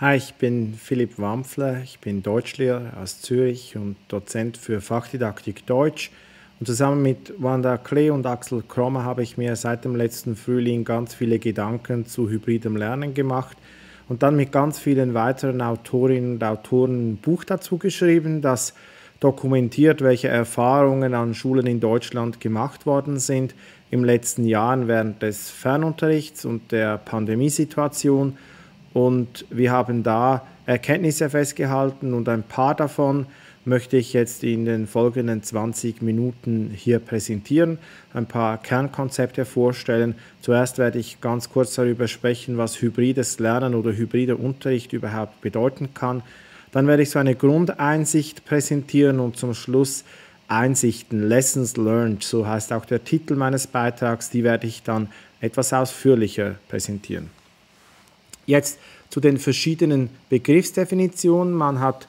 Hi, ich bin Philipp Wampfler, ich bin Deutschlehrer aus Zürich und Dozent für Fachdidaktik Deutsch. Und zusammen mit Wanda Klee und Axel Krommer habe ich mir seit dem letzten Frühling ganz viele Gedanken zu hybridem Lernen gemacht und dann mit ganz vielen weiteren Autorinnen und Autoren ein Buch dazu geschrieben, das dokumentiert, welche Erfahrungen an Schulen in Deutschland gemacht worden sind im letzten Jahr während des Fernunterrichts und der Pandemiesituation und wir haben da Erkenntnisse festgehalten und ein paar davon möchte ich jetzt in den folgenden 20 Minuten hier präsentieren, ein paar Kernkonzepte vorstellen. Zuerst werde ich ganz kurz darüber sprechen, was hybrides Lernen oder hybrider Unterricht überhaupt bedeuten kann. Dann werde ich so eine Grundeinsicht präsentieren und zum Schluss Einsichten, Lessons Learned, so heißt auch der Titel meines Beitrags, die werde ich dann etwas ausführlicher präsentieren. Jetzt zu den verschiedenen Begriffsdefinitionen. Man hat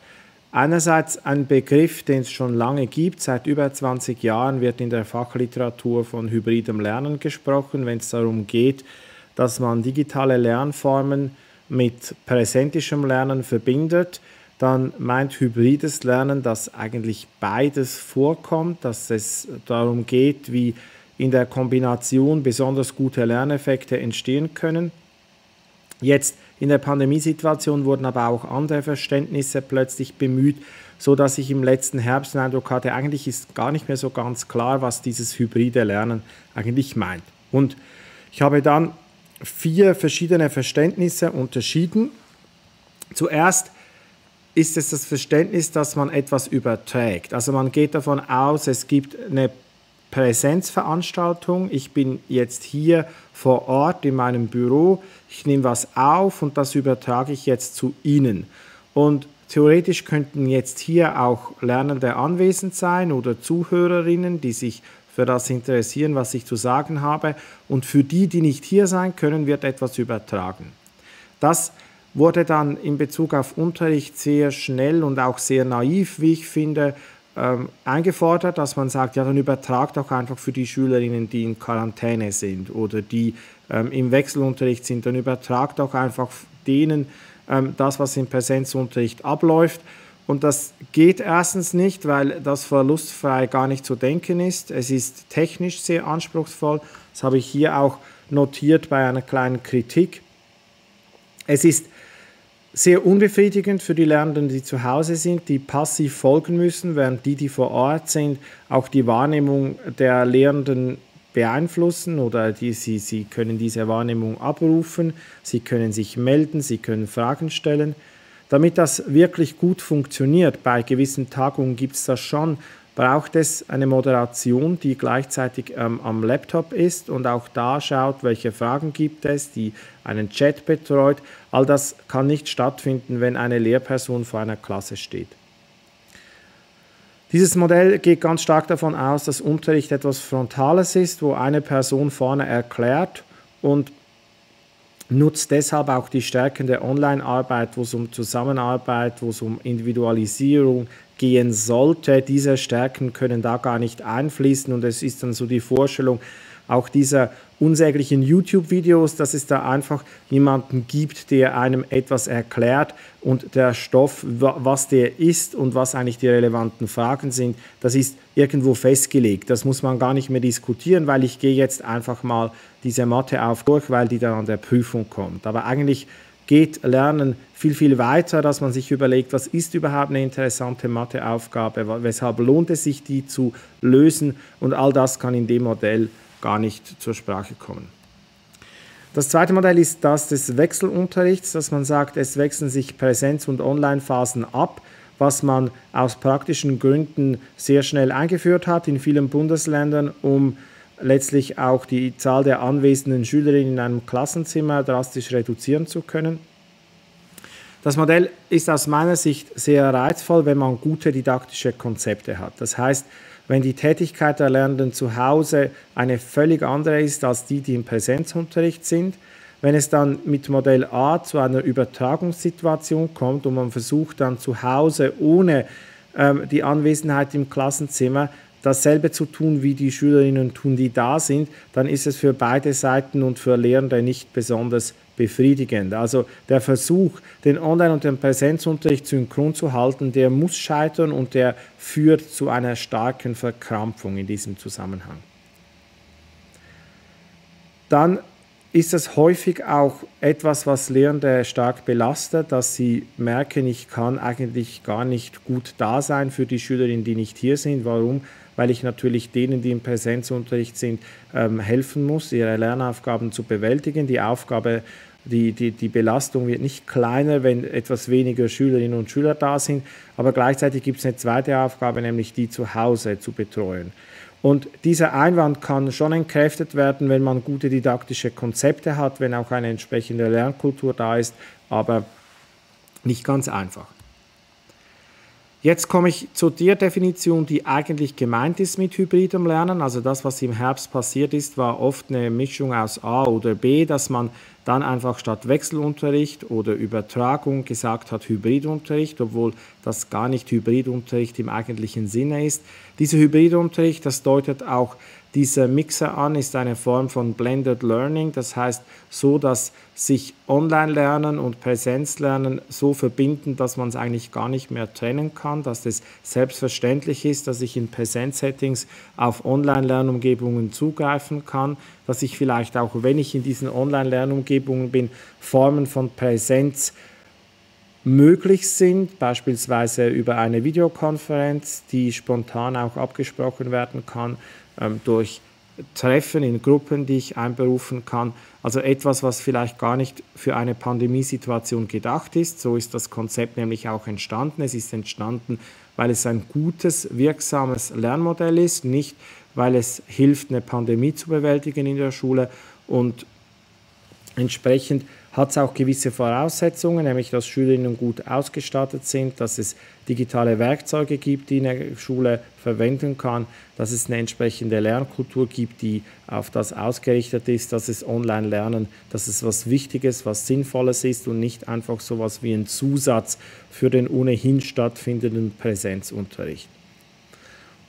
einerseits einen Begriff, den es schon lange gibt. Seit über 20 Jahren wird in der Fachliteratur von hybridem Lernen gesprochen, wenn es darum geht, dass man digitale Lernformen mit präsentischem Lernen verbindet. Dann meint hybrides Lernen, dass eigentlich beides vorkommt, dass es darum geht, wie in der Kombination besonders gute Lerneffekte entstehen können. Jetzt in der Pandemiesituation wurden aber auch andere Verständnisse plötzlich bemüht, so dass ich im letzten Herbst den Eindruck hatte, eigentlich ist gar nicht mehr so ganz klar, was dieses hybride Lernen eigentlich meint. Und ich habe dann vier verschiedene Verständnisse unterschieden. Zuerst ist es das Verständnis, dass man etwas überträgt. Also man geht davon aus, es gibt eine Präsenzveranstaltung. Ich bin jetzt hier vor Ort in meinem Büro. Ich nehme was auf und das übertrage ich jetzt zu Ihnen. Und theoretisch könnten jetzt hier auch Lernende anwesend sein oder Zuhörerinnen, die sich für das interessieren, was ich zu sagen habe. Und für die, die nicht hier sein können, wird etwas übertragen. Das wurde dann in Bezug auf Unterricht sehr schnell und auch sehr naiv, wie ich finde, ähm, eingefordert, dass man sagt, ja, dann übertragt doch einfach für die Schülerinnen, die in Quarantäne sind oder die ähm, im Wechselunterricht sind, dann übertragt doch einfach denen ähm, das, was im Präsenzunterricht abläuft. Und das geht erstens nicht, weil das verlustfrei gar nicht zu denken ist. Es ist technisch sehr anspruchsvoll. Das habe ich hier auch notiert bei einer kleinen Kritik. Es ist sehr unbefriedigend für die Lernenden, die zu Hause sind, die passiv folgen müssen, während die, die vor Ort sind, auch die Wahrnehmung der Lehrenden beeinflussen oder die, sie, sie können diese Wahrnehmung abrufen, sie können sich melden, sie können Fragen stellen. Damit das wirklich gut funktioniert, bei gewissen Tagungen gibt es das schon, braucht es eine Moderation, die gleichzeitig ähm, am Laptop ist und auch da schaut, welche Fragen gibt es, die einen Chat betreut. All das kann nicht stattfinden, wenn eine Lehrperson vor einer Klasse steht. Dieses Modell geht ganz stark davon aus, dass Unterricht etwas Frontales ist, wo eine Person vorne erklärt und nutzt deshalb auch die Stärken der Online-Arbeit, wo es um Zusammenarbeit, wo es um Individualisierung, gehen sollte. Diese Stärken können da gar nicht einfließen und es ist dann so die Vorstellung auch dieser unsäglichen YouTube-Videos, dass es da einfach jemanden gibt, der einem etwas erklärt und der Stoff, was der ist und was eigentlich die relevanten Fragen sind, das ist irgendwo festgelegt. Das muss man gar nicht mehr diskutieren, weil ich gehe jetzt einfach mal diese Mathe auf durch, weil die dann an der Prüfung kommt. Aber eigentlich geht Lernen viel, viel weiter, dass man sich überlegt, was ist überhaupt eine interessante Matheaufgabe, weshalb lohnt es sich, die zu lösen und all das kann in dem Modell gar nicht zur Sprache kommen. Das zweite Modell ist das des Wechselunterrichts, dass man sagt, es wechseln sich Präsenz- und Online-Phasen ab, was man aus praktischen Gründen sehr schnell eingeführt hat in vielen Bundesländern, um letztlich auch die Zahl der anwesenden Schülerinnen in einem Klassenzimmer drastisch reduzieren zu können. Das Modell ist aus meiner Sicht sehr reizvoll, wenn man gute didaktische Konzepte hat. Das heißt, wenn die Tätigkeit der Lernenden zu Hause eine völlig andere ist als die, die im Präsenzunterricht sind, wenn es dann mit Modell A zu einer Übertragungssituation kommt und man versucht dann zu Hause ohne ähm, die Anwesenheit im Klassenzimmer dasselbe zu tun, wie die Schülerinnen tun, die da sind, dann ist es für beide Seiten und für Lehrende nicht besonders befriedigend. Also der Versuch, den Online- und den Präsenzunterricht synchron zu halten, der muss scheitern und der führt zu einer starken Verkrampfung in diesem Zusammenhang. Dann ist es häufig auch etwas, was Lehrende stark belastet, dass sie merken, ich kann eigentlich gar nicht gut da sein für die Schülerinnen, die nicht hier sind. Warum? Weil ich natürlich denen, die im Präsenzunterricht sind, ähm, helfen muss, ihre Lernaufgaben zu bewältigen. Die Aufgabe, die, die, die Belastung wird nicht kleiner, wenn etwas weniger Schülerinnen und Schüler da sind, aber gleichzeitig gibt es eine zweite Aufgabe, nämlich die zu Hause zu betreuen. Und dieser Einwand kann schon entkräftet werden, wenn man gute didaktische Konzepte hat, wenn auch eine entsprechende Lernkultur da ist, aber nicht ganz einfach. Jetzt komme ich zu der Definition, die eigentlich gemeint ist mit hybridem Lernen. Also das, was im Herbst passiert ist, war oft eine Mischung aus A oder B, dass man dann einfach statt Wechselunterricht oder Übertragung gesagt hat Hybridunterricht, obwohl das gar nicht Hybridunterricht im eigentlichen Sinne ist. Dieser Hybridunterricht, das deutet auch dieser Mixer an ist eine Form von Blended Learning, das heißt so, dass sich Online-Lernen und Präsenzlernen so verbinden, dass man es eigentlich gar nicht mehr trennen kann, dass es selbstverständlich ist, dass ich in Präsenzsettings auf Online-Lernumgebungen zugreifen kann, dass ich vielleicht auch, wenn ich in diesen Online-Lernumgebungen bin, Formen von Präsenz möglich sind, beispielsweise über eine Videokonferenz, die spontan auch abgesprochen werden kann, ähm, durch Treffen in Gruppen, die ich einberufen kann. Also etwas, was vielleicht gar nicht für eine Pandemiesituation gedacht ist. So ist das Konzept nämlich auch entstanden. Es ist entstanden, weil es ein gutes, wirksames Lernmodell ist, nicht weil es hilft, eine Pandemie zu bewältigen in der Schule. Und entsprechend hat es auch gewisse Voraussetzungen, nämlich dass Schülerinnen gut ausgestattet sind, dass es digitale Werkzeuge gibt, die eine Schule verwenden kann, dass es eine entsprechende Lernkultur gibt, die auf das ausgerichtet ist, dass es Online-Lernen, dass es was Wichtiges, was Sinnvolles ist und nicht einfach so etwas wie ein Zusatz für den ohnehin stattfindenden Präsenzunterricht.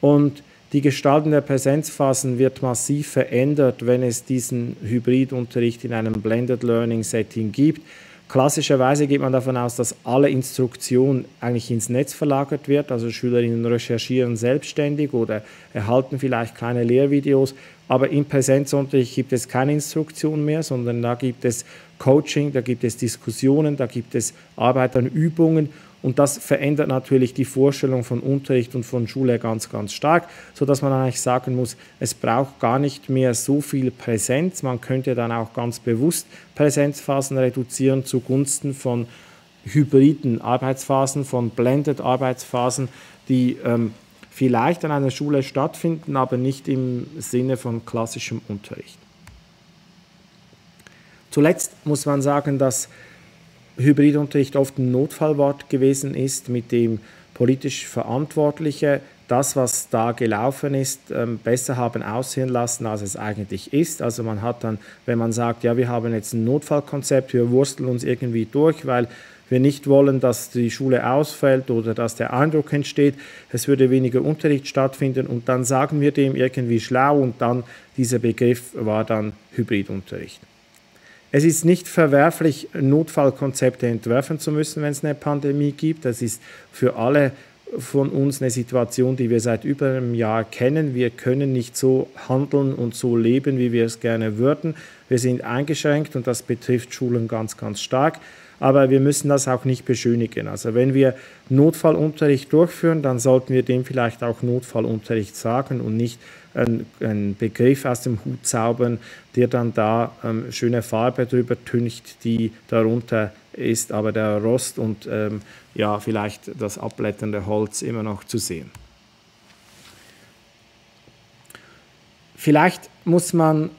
Und die Gestaltung der Präsenzphasen wird massiv verändert, wenn es diesen Hybridunterricht in einem Blended Learning Setting gibt. Klassischerweise geht man davon aus, dass alle Instruktion eigentlich ins Netz verlagert wird. Also Schülerinnen recherchieren selbstständig oder erhalten vielleicht kleine Lehrvideos. Aber im Präsenzunterricht gibt es keine Instruktion mehr, sondern da gibt es Coaching, da gibt es Diskussionen, da gibt es Arbeit an Übungen und das verändert natürlich die Vorstellung von Unterricht und von Schule ganz, ganz stark, sodass man eigentlich sagen muss, es braucht gar nicht mehr so viel Präsenz. Man könnte dann auch ganz bewusst Präsenzphasen reduzieren zugunsten von hybriden Arbeitsphasen, von blended Arbeitsphasen, die ähm, vielleicht an einer Schule stattfinden, aber nicht im Sinne von klassischem Unterricht. Zuletzt muss man sagen, dass Hybridunterricht oft ein Notfallwort gewesen ist, mit dem politisch Verantwortliche das, was da gelaufen ist, ähm, besser haben aussehen lassen, als es eigentlich ist. Also man hat dann, wenn man sagt, ja, wir haben jetzt ein Notfallkonzept, wir wursteln uns irgendwie durch, weil wir nicht wollen, dass die Schule ausfällt oder dass der Eindruck entsteht, es würde weniger Unterricht stattfinden und dann sagen wir dem irgendwie schlau und dann dieser Begriff war dann Hybridunterricht. Es ist nicht verwerflich, Notfallkonzepte entwerfen zu müssen, wenn es eine Pandemie gibt. Das ist für alle von uns eine Situation, die wir seit über einem Jahr kennen. Wir können nicht so handeln und so leben, wie wir es gerne würden. Wir sind eingeschränkt und das betrifft Schulen ganz, ganz stark. Aber wir müssen das auch nicht beschönigen. Also wenn wir Notfallunterricht durchführen, dann sollten wir dem vielleicht auch Notfallunterricht sagen und nicht einen Begriff aus dem Hut zaubern, der dann da ähm, schöne Farbe drüber tüncht, die darunter ist, aber der Rost und ähm, ja, vielleicht das abblätternde Holz immer noch zu sehen. Vielleicht muss man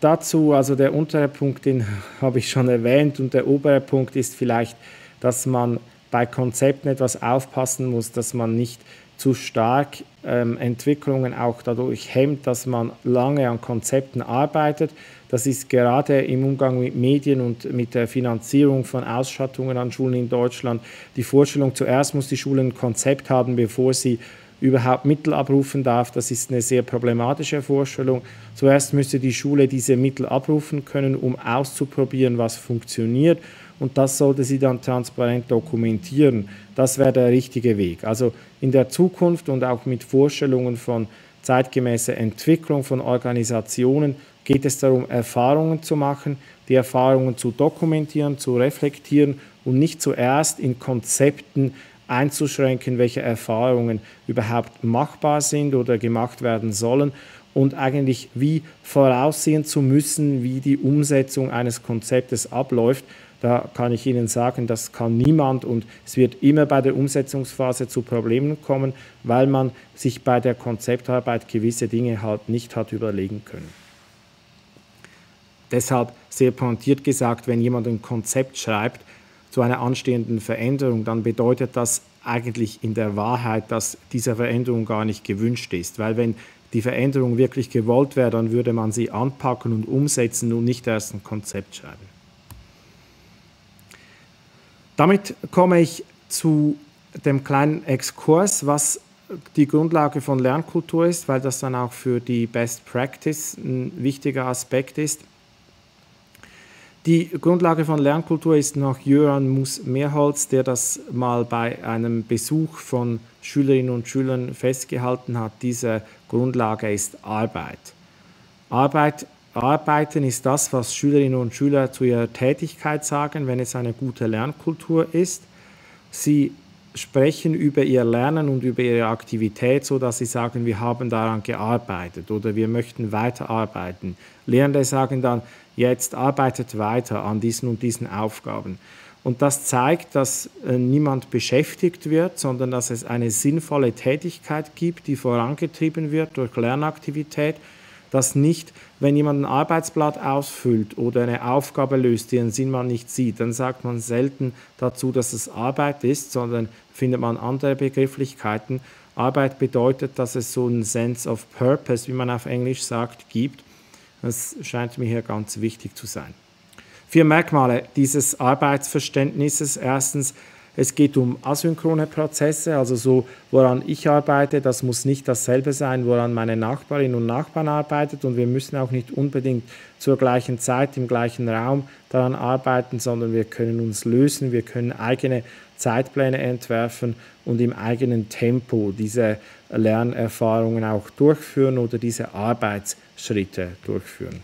dazu, also der untere Punkt, den habe ich schon erwähnt, und der obere Punkt ist vielleicht, dass man bei Konzepten etwas aufpassen muss, dass man nicht zu stark ähm, Entwicklungen auch dadurch hemmt, dass man lange an Konzepten arbeitet. Das ist gerade im Umgang mit Medien und mit der Finanzierung von Ausstattungen an Schulen in Deutschland die Vorstellung, zuerst muss die Schule ein Konzept haben, bevor sie überhaupt Mittel abrufen darf. Das ist eine sehr problematische Vorstellung. Zuerst müsste die Schule diese Mittel abrufen können, um auszuprobieren, was funktioniert. Und das sollte sie dann transparent dokumentieren. Das wäre der richtige Weg. Also in der Zukunft und auch mit Vorstellungen von zeitgemäßer Entwicklung von Organisationen geht es darum, Erfahrungen zu machen, die Erfahrungen zu dokumentieren, zu reflektieren und nicht zuerst in Konzepten einzuschränken, welche Erfahrungen überhaupt machbar sind oder gemacht werden sollen und eigentlich wie voraussehen zu müssen, wie die Umsetzung eines Konzeptes abläuft. Da kann ich Ihnen sagen, das kann niemand und es wird immer bei der Umsetzungsphase zu Problemen kommen, weil man sich bei der Konzeptarbeit gewisse Dinge halt nicht hat überlegen können. Deshalb sehr pointiert gesagt, wenn jemand ein Konzept schreibt, zu einer anstehenden Veränderung, dann bedeutet das eigentlich in der Wahrheit, dass diese Veränderung gar nicht gewünscht ist. Weil wenn die Veränderung wirklich gewollt wäre, dann würde man sie anpacken und umsetzen und nicht erst ein Konzept schreiben. Damit komme ich zu dem kleinen Exkurs, was die Grundlage von Lernkultur ist, weil das dann auch für die Best Practice ein wichtiger Aspekt ist. Die Grundlage von Lernkultur ist nach Jöran Mus-Mehrholz, der das mal bei einem Besuch von Schülerinnen und Schülern festgehalten hat. Diese Grundlage ist Arbeit. Arbeit Arbeiten ist das, was Schülerinnen und Schüler zu ihrer Tätigkeit sagen, wenn es eine gute Lernkultur ist. Sie sprechen über ihr Lernen und über ihre Aktivität, so dass sie sagen, wir haben daran gearbeitet oder wir möchten weiterarbeiten. Lehrende sagen dann, jetzt arbeitet weiter an diesen und diesen Aufgaben. Und das zeigt, dass äh, niemand beschäftigt wird, sondern dass es eine sinnvolle Tätigkeit gibt, die vorangetrieben wird durch Lernaktivität dass nicht, wenn jemand ein Arbeitsblatt ausfüllt oder eine Aufgabe löst, die den Sinn man nicht sieht, dann sagt man selten dazu, dass es Arbeit ist, sondern findet man andere Begrifflichkeiten. Arbeit bedeutet, dass es so einen Sense of Purpose, wie man auf Englisch sagt, gibt. Das scheint mir hier ganz wichtig zu sein. Vier Merkmale dieses Arbeitsverständnisses. Erstens, es geht um asynchrone Prozesse, also so, woran ich arbeite, das muss nicht dasselbe sein, woran meine Nachbarinnen und Nachbarn arbeitet und wir müssen auch nicht unbedingt zur gleichen Zeit im gleichen Raum daran arbeiten, sondern wir können uns lösen, wir können eigene Zeitpläne entwerfen und im eigenen Tempo diese Lernerfahrungen auch durchführen oder diese Arbeitsschritte durchführen.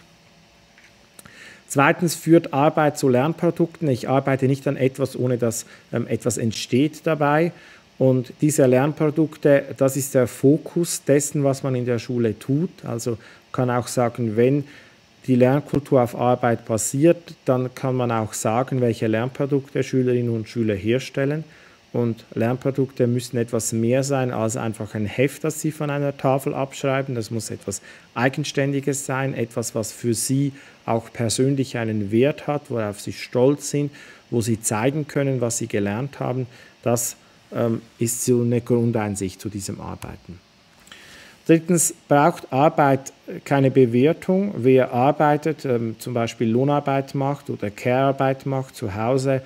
Zweitens führt Arbeit zu Lernprodukten. Ich arbeite nicht an etwas, ohne dass ähm, etwas entsteht dabei. Und diese Lernprodukte, das ist der Fokus dessen, was man in der Schule tut. Also kann auch sagen, wenn die Lernkultur auf Arbeit basiert, dann kann man auch sagen, welche Lernprodukte Schülerinnen und Schüler herstellen. Und Lernprodukte müssen etwas mehr sein als einfach ein Heft, das Sie von einer Tafel abschreiben. Das muss etwas Eigenständiges sein, etwas, was für Sie auch persönlich einen Wert hat, worauf Sie stolz sind, wo Sie zeigen können, was Sie gelernt haben. Das ähm, ist so eine Grundeinsicht zu diesem Arbeiten. Drittens braucht Arbeit keine Bewertung. Wer arbeitet, ähm, zum Beispiel Lohnarbeit macht oder Care-Arbeit macht zu Hause,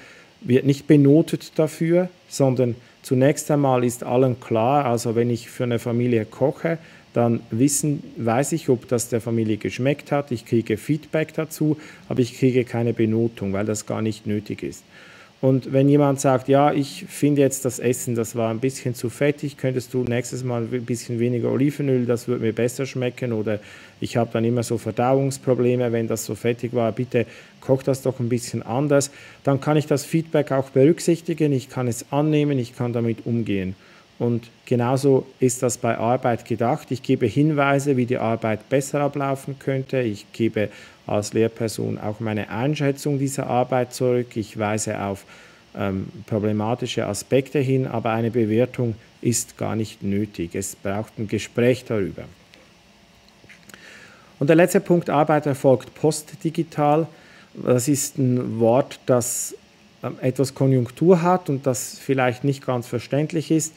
wird nicht benotet dafür, sondern zunächst einmal ist allen klar, also wenn ich für eine Familie koche, dann wissen, weiß ich, ob das der Familie geschmeckt hat, ich kriege Feedback dazu, aber ich kriege keine Benotung, weil das gar nicht nötig ist. Und wenn jemand sagt, ja, ich finde jetzt das Essen, das war ein bisschen zu fettig, könntest du nächstes Mal ein bisschen weniger Olivenöl, das würde mir besser schmecken oder ich habe dann immer so Verdauungsprobleme, wenn das so fettig war, bitte koch das doch ein bisschen anders, dann kann ich das Feedback auch berücksichtigen, ich kann es annehmen, ich kann damit umgehen. Und genauso ist das bei Arbeit gedacht. Ich gebe Hinweise, wie die Arbeit besser ablaufen könnte. Ich gebe als Lehrperson auch meine Einschätzung dieser Arbeit zurück. Ich weise auf ähm, problematische Aspekte hin, aber eine Bewertung ist gar nicht nötig. Es braucht ein Gespräch darüber. Und der letzte Punkt, Arbeit erfolgt postdigital. Das ist ein Wort, das ähm, etwas Konjunktur hat und das vielleicht nicht ganz verständlich ist.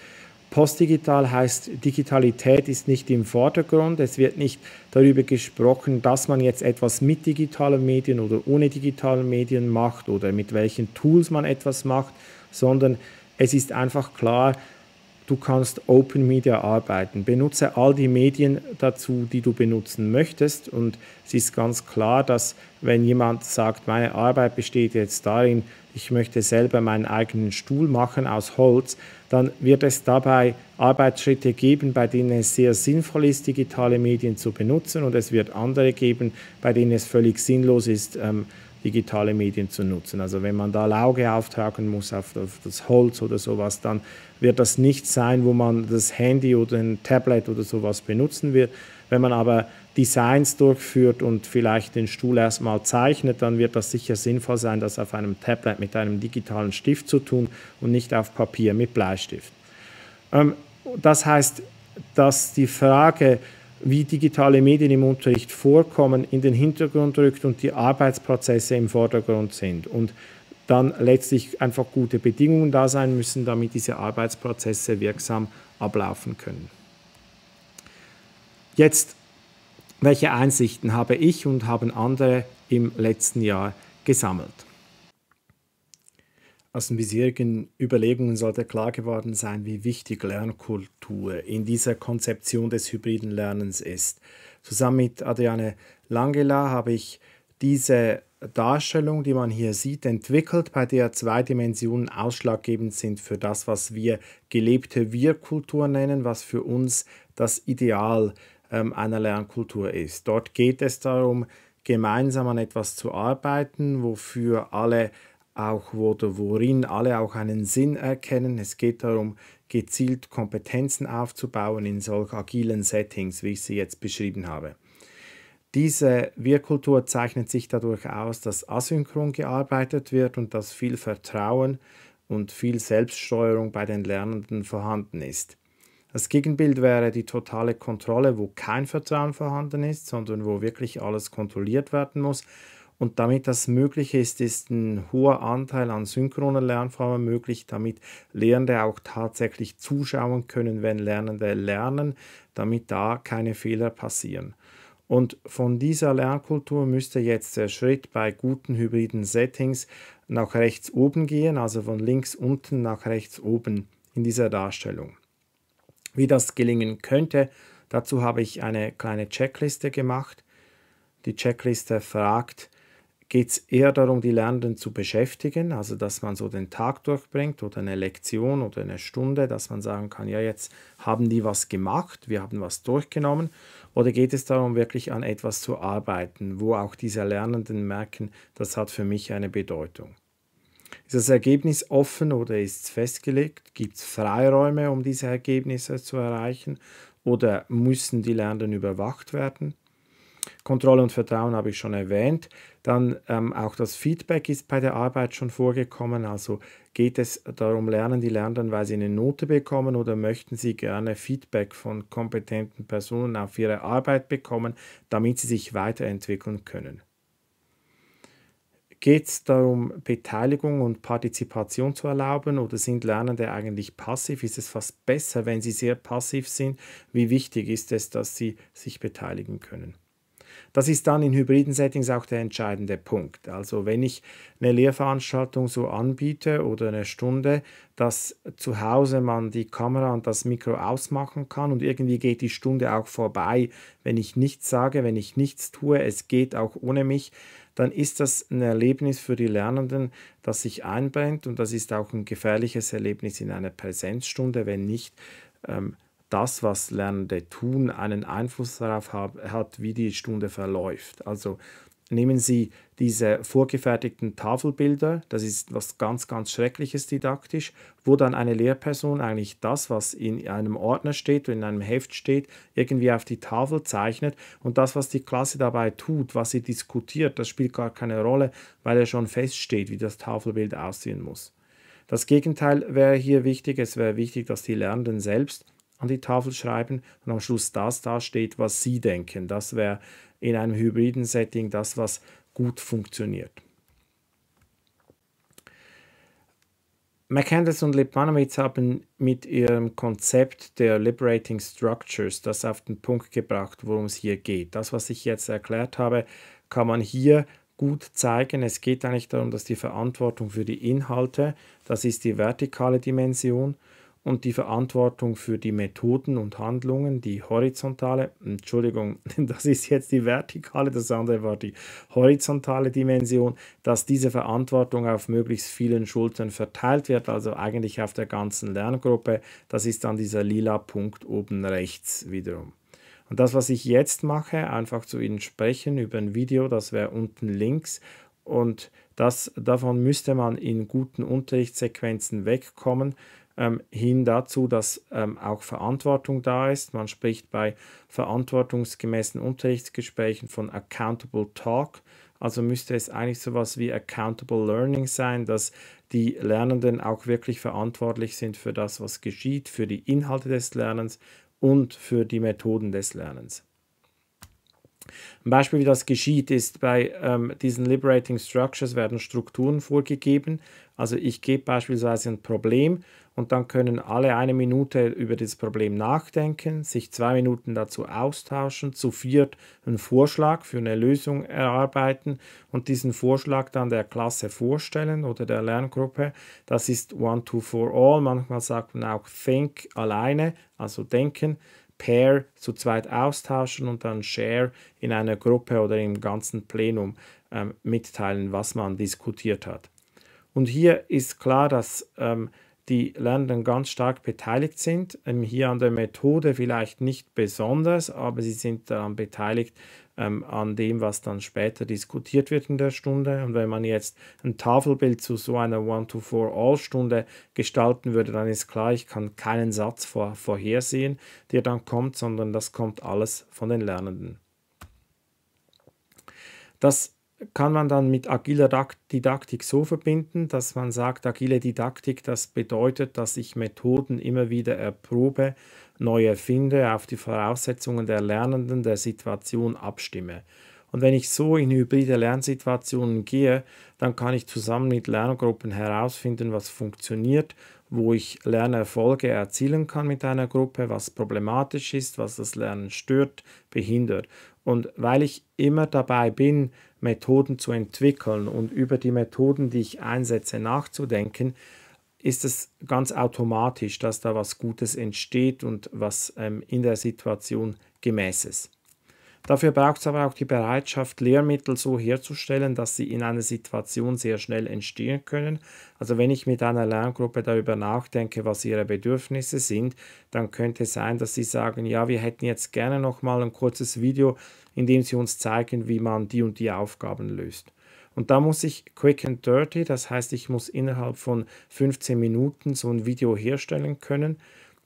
Postdigital heißt, Digitalität ist nicht im Vordergrund. Es wird nicht darüber gesprochen, dass man jetzt etwas mit digitalen Medien oder ohne digitalen Medien macht oder mit welchen Tools man etwas macht, sondern es ist einfach klar, du kannst Open Media arbeiten. Benutze all die Medien dazu, die du benutzen möchtest. Und es ist ganz klar, dass wenn jemand sagt, meine Arbeit besteht jetzt darin, ich möchte selber meinen eigenen Stuhl machen aus Holz, dann wird es dabei Arbeitsschritte geben, bei denen es sehr sinnvoll ist, digitale Medien zu benutzen und es wird andere geben, bei denen es völlig sinnlos ist, ähm, digitale Medien zu nutzen. Also wenn man da Lauge auftragen muss auf, auf das Holz oder sowas, dann wird das nicht sein, wo man das Handy oder ein Tablet oder sowas benutzen wird. Wenn man aber Designs durchführt und vielleicht den Stuhl erstmal zeichnet, dann wird das sicher sinnvoll sein, das auf einem Tablet mit einem digitalen Stift zu tun und nicht auf Papier mit Bleistift. Ähm, das heißt, dass die Frage, wie digitale Medien im Unterricht vorkommen, in den Hintergrund rückt und die Arbeitsprozesse im Vordergrund sind. Und dann letztlich einfach gute Bedingungen da sein müssen, damit diese Arbeitsprozesse wirksam ablaufen können. Jetzt, welche Einsichten habe ich und haben andere im letzten Jahr gesammelt? Aus den bisherigen Überlegungen sollte klar geworden sein, wie wichtig Lernkultur in dieser Konzeption des hybriden Lernens ist. Zusammen mit Adriane Langela habe ich diese Darstellung, die man hier sieht, entwickelt, bei der zwei Dimensionen ausschlaggebend sind für das, was wir gelebte Wir-Kultur nennen, was für uns das Ideal ähm, einer Lernkultur ist. Dort geht es darum, gemeinsam an etwas zu arbeiten, wofür alle auch oder worin alle auch einen Sinn erkennen. Es geht darum, gezielt Kompetenzen aufzubauen in solch agilen Settings, wie ich sie jetzt beschrieben habe. Diese Wirkultur zeichnet sich dadurch aus, dass asynchron gearbeitet wird und dass viel Vertrauen und viel Selbststeuerung bei den Lernenden vorhanden ist. Das Gegenbild wäre die totale Kontrolle, wo kein Vertrauen vorhanden ist, sondern wo wirklich alles kontrolliert werden muss und damit das möglich ist, ist ein hoher Anteil an synchroner Lernformen möglich, damit Lehrende auch tatsächlich zuschauen können, wenn Lernende lernen, damit da keine Fehler passieren. Und von dieser Lernkultur müsste jetzt der Schritt bei guten hybriden Settings nach rechts oben gehen, also von links unten nach rechts oben in dieser Darstellung. Wie das gelingen könnte, dazu habe ich eine kleine Checkliste gemacht. Die Checkliste fragt, geht es eher darum, die Lernenden zu beschäftigen, also dass man so den Tag durchbringt oder eine Lektion oder eine Stunde, dass man sagen kann, ja, jetzt haben die was gemacht, wir haben was durchgenommen, oder geht es darum, wirklich an etwas zu arbeiten, wo auch diese Lernenden merken, das hat für mich eine Bedeutung. Ist das Ergebnis offen oder ist es festgelegt? Gibt es Freiräume, um diese Ergebnisse zu erreichen? Oder müssen die Lernenden überwacht werden? Kontrolle und Vertrauen habe ich schon erwähnt. Dann ähm, auch das Feedback ist bei der Arbeit schon vorgekommen. Also geht es darum, lernen die Lernenden, weil sie eine Note bekommen oder möchten sie gerne Feedback von kompetenten Personen auf ihre Arbeit bekommen, damit sie sich weiterentwickeln können. Geht es darum, Beteiligung und Partizipation zu erlauben oder sind Lernende eigentlich passiv? Ist es fast besser, wenn sie sehr passiv sind? Wie wichtig ist es, dass sie sich beteiligen können? Das ist dann in hybriden Settings auch der entscheidende Punkt. Also wenn ich eine Lehrveranstaltung so anbiete oder eine Stunde, dass zu Hause man die Kamera und das Mikro ausmachen kann und irgendwie geht die Stunde auch vorbei, wenn ich nichts sage, wenn ich nichts tue, es geht auch ohne mich, dann ist das ein Erlebnis für die Lernenden, das sich einbrennt und das ist auch ein gefährliches Erlebnis in einer Präsenzstunde, wenn nicht ähm, das, was Lernende tun, einen Einfluss darauf hat, wie die Stunde verläuft. Also nehmen Sie diese vorgefertigten Tafelbilder, das ist was ganz, ganz Schreckliches didaktisch, wo dann eine Lehrperson eigentlich das, was in einem Ordner steht in einem Heft steht, irgendwie auf die Tafel zeichnet und das, was die Klasse dabei tut, was sie diskutiert, das spielt gar keine Rolle, weil er schon feststeht, wie das Tafelbild aussehen muss. Das Gegenteil wäre hier wichtig, es wäre wichtig, dass die Lernenden selbst an die Tafel schreiben und am Schluss das dasteht, was Sie denken. Das wäre in einem hybriden Setting das, was gut funktioniert. McCandless und Lipmanowitz haben mit ihrem Konzept der Liberating Structures das auf den Punkt gebracht, worum es hier geht. Das, was ich jetzt erklärt habe, kann man hier gut zeigen. Es geht eigentlich darum, dass die Verantwortung für die Inhalte, das ist die vertikale Dimension, und die Verantwortung für die Methoden und Handlungen, die horizontale, Entschuldigung, das ist jetzt die vertikale, das andere war die horizontale Dimension, dass diese Verantwortung auf möglichst vielen Schultern verteilt wird, also eigentlich auf der ganzen Lerngruppe. Das ist dann dieser lila Punkt oben rechts wiederum. Und das, was ich jetzt mache, einfach zu Ihnen sprechen über ein Video, das wäre unten links und das, davon müsste man in guten Unterrichtssequenzen wegkommen, ähm, hin dazu, dass ähm, auch Verantwortung da ist. Man spricht bei verantwortungsgemäßen Unterrichtsgesprächen von Accountable Talk. Also müsste es eigentlich sowas wie Accountable Learning sein, dass die Lernenden auch wirklich verantwortlich sind für das, was geschieht, für die Inhalte des Lernens und für die Methoden des Lernens. Ein Beispiel, wie das geschieht, ist bei ähm, diesen Liberating Structures werden Strukturen vorgegeben. Also ich gebe beispielsweise ein Problem und dann können alle eine Minute über das Problem nachdenken, sich zwei Minuten dazu austauschen, zu viert einen Vorschlag für eine Lösung erarbeiten und diesen Vorschlag dann der Klasse vorstellen oder der Lerngruppe. Das ist One, Two, For All. Manchmal sagt man auch Think alleine, also denken. Pair zu zweit austauschen und dann Share in einer Gruppe oder im ganzen Plenum ähm, mitteilen, was man diskutiert hat. Und hier ist klar, dass ähm, die Lernenden ganz stark beteiligt sind. Ähm, hier an der Methode vielleicht nicht besonders, aber sie sind daran beteiligt, ähm, an dem, was dann später diskutiert wird in der Stunde. Und wenn man jetzt ein Tafelbild zu so einer One-to-For-All-Stunde gestalten würde, dann ist klar, ich kann keinen Satz vor, vorhersehen, der dann kommt, sondern das kommt alles von den Lernenden. Das kann man dann mit agiler Didaktik so verbinden, dass man sagt, agile Didaktik, das bedeutet, dass ich Methoden immer wieder erprobe, neu erfinde, auf die Voraussetzungen der Lernenden, der Situation abstimme. Und wenn ich so in hybride Lernsituationen gehe, dann kann ich zusammen mit Lerngruppen herausfinden, was funktioniert, wo ich Lernerfolge erzielen kann mit einer Gruppe, was problematisch ist, was das Lernen stört, behindert. Und weil ich immer dabei bin, Methoden zu entwickeln und über die Methoden, die ich einsetze, nachzudenken, ist es ganz automatisch, dass da was Gutes entsteht und was ähm, in der Situation gemäß ist. Dafür braucht es aber auch die Bereitschaft, Lehrmittel so herzustellen, dass sie in einer Situation sehr schnell entstehen können. Also wenn ich mit einer Lerngruppe darüber nachdenke, was ihre Bedürfnisse sind, dann könnte es sein, dass sie sagen, ja, wir hätten jetzt gerne noch mal ein kurzes Video, in dem sie uns zeigen, wie man die und die Aufgaben löst. Und da muss ich quick and dirty, das heißt, ich muss innerhalb von 15 Minuten so ein Video herstellen können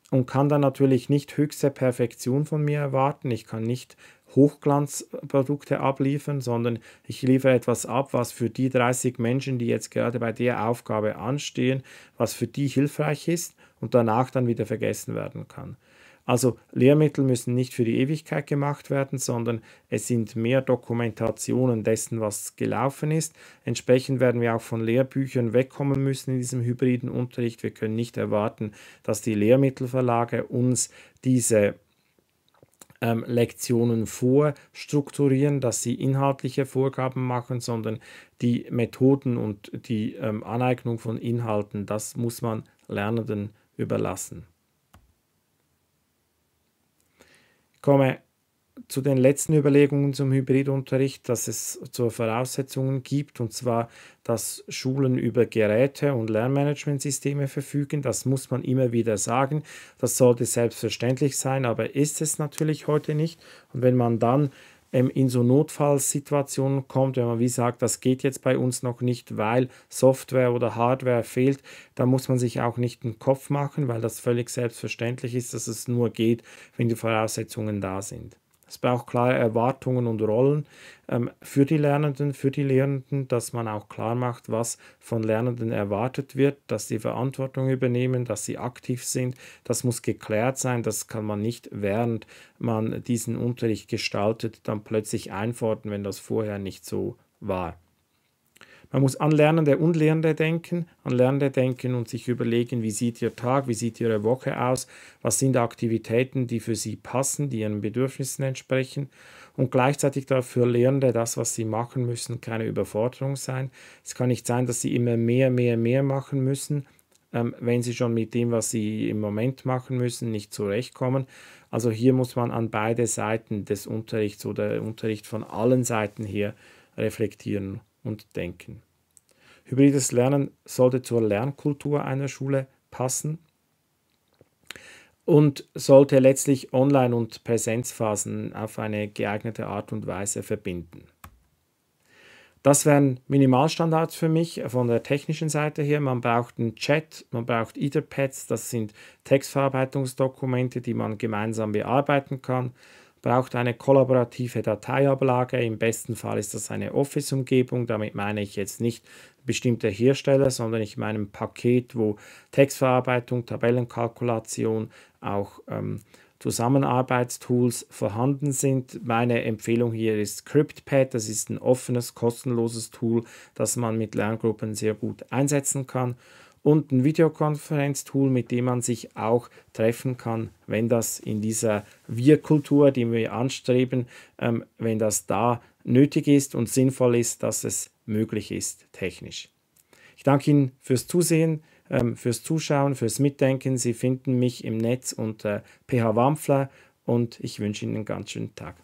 und kann dann natürlich nicht höchste Perfektion von mir erwarten. Ich kann nicht Hochglanzprodukte abliefern, sondern ich liefere etwas ab, was für die 30 Menschen, die jetzt gerade bei der Aufgabe anstehen, was für die hilfreich ist und danach dann wieder vergessen werden kann. Also Lehrmittel müssen nicht für die Ewigkeit gemacht werden, sondern es sind mehr Dokumentationen dessen, was gelaufen ist. Entsprechend werden wir auch von Lehrbüchern wegkommen müssen in diesem hybriden Unterricht. Wir können nicht erwarten, dass die Lehrmittelverlage uns diese ähm, Lektionen vorstrukturieren, dass sie inhaltliche Vorgaben machen, sondern die Methoden und die ähm, Aneignung von Inhalten, das muss man Lernenden überlassen. Ich komme zu den letzten Überlegungen zum Hybridunterricht, dass es zur Voraussetzungen gibt, und zwar, dass Schulen über Geräte und Lernmanagementsysteme verfügen. Das muss man immer wieder sagen. Das sollte selbstverständlich sein, aber ist es natürlich heute nicht. Und wenn man dann ähm, in so Notfallsituationen kommt, wenn man wie sagt, das geht jetzt bei uns noch nicht, weil Software oder Hardware fehlt, dann muss man sich auch nicht den Kopf machen, weil das völlig selbstverständlich ist, dass es nur geht, wenn die Voraussetzungen da sind. Es braucht klare Erwartungen und Rollen ähm, für die Lernenden, für die Lehrenden, dass man auch klar macht, was von Lernenden erwartet wird, dass sie Verantwortung übernehmen, dass sie aktiv sind. Das muss geklärt sein. Das kann man nicht, während man diesen Unterricht gestaltet, dann plötzlich einfordern, wenn das vorher nicht so war. Man muss an Lernende und Lehrende denken, an Lernende denken und sich überlegen, wie sieht Ihr Tag, wie sieht Ihre Woche aus, was sind Aktivitäten, die für Sie passen, die Ihren Bedürfnissen entsprechen und gleichzeitig dafür Lehrende das, was sie machen müssen, keine Überforderung sein. Es kann nicht sein, dass sie immer mehr, mehr, mehr machen müssen. ähm, wenn sie schon mit dem, was sie im Moment machen müssen, nicht zurechtkommen. Also hier muss man an beide Seiten des Unterrichts oder Unterricht von allen Seiten her reflektieren und denken. Hybrides Lernen sollte zur Lernkultur einer Schule passen und sollte letztlich Online- und Präsenzphasen auf eine geeignete Art und Weise verbinden. Das wären Minimalstandards für mich von der technischen Seite her. Man braucht einen Chat, man braucht Etherpads, das sind Textverarbeitungsdokumente, die man gemeinsam bearbeiten kann. Braucht eine kollaborative Dateiablage, im besten Fall ist das eine Office-Umgebung, damit meine ich jetzt nicht bestimmte Hersteller, sondern ich meine ein Paket, wo Textverarbeitung, Tabellenkalkulation, auch ähm, Zusammenarbeitstools vorhanden sind. Meine Empfehlung hier ist ScriptPad. Das ist ein offenes, kostenloses Tool, das man mit Lerngruppen sehr gut einsetzen kann. Und ein Videokonferenztool, mit dem man sich auch treffen kann, wenn das in dieser Wir-Kultur, die wir anstreben, ähm, wenn das da nötig ist und sinnvoll ist, dass es möglich ist technisch. Ich danke Ihnen fürs Zusehen ähm, fürs Zuschauen, fürs Mitdenken. Sie finden mich im Netz unter PH Wampfler und ich wünsche Ihnen einen ganz schönen Tag.